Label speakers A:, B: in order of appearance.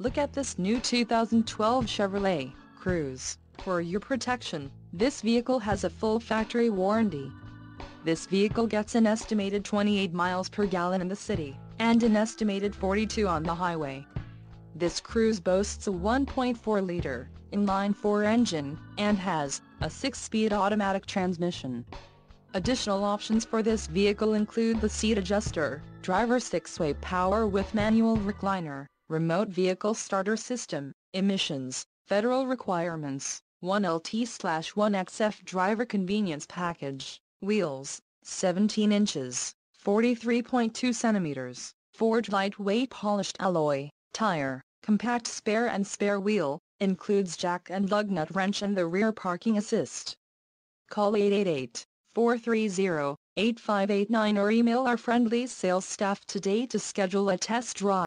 A: Look at this new 2012 Chevrolet Cruze. For your protection, this vehicle has a full factory warranty. This vehicle gets an estimated 28 miles per gallon in the city, and an estimated 42 on the highway. This Cruze boasts a 1.4-liter, inline-four engine, and has a 6-speed automatic transmission. Additional options for this vehicle include the seat adjuster, driver six-way power with manual recliner, remote vehicle starter system, emissions, federal requirements, 1LT-1XF driver convenience package, wheels, 17 inches, 43.2 centimeters, forged lightweight polished alloy, tire, compact spare and spare wheel, includes jack and lug nut wrench and the rear parking assist. Call 888-430-8589 or email our friendly sales staff today to schedule a test drive.